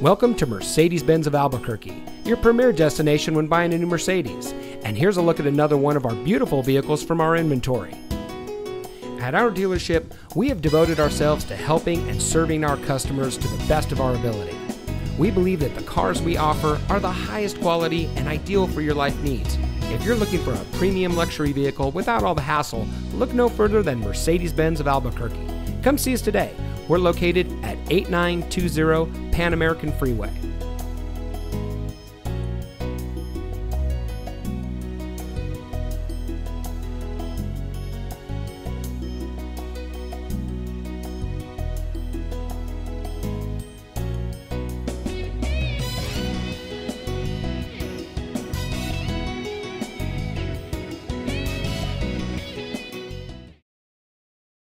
Welcome to Mercedes Benz of Albuquerque, your premier destination when buying a new Mercedes. And here's a look at another one of our beautiful vehicles from our inventory. At our dealership, we have devoted ourselves to helping and serving our customers to the best of our ability. We believe that the cars we offer are the highest quality and ideal for your life needs. If you're looking for a premium luxury vehicle without all the hassle, look no further than Mercedes Benz of Albuquerque. Come see us today. We're located at 8920 Pan American Freeway.